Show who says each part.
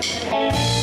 Speaker 1: Música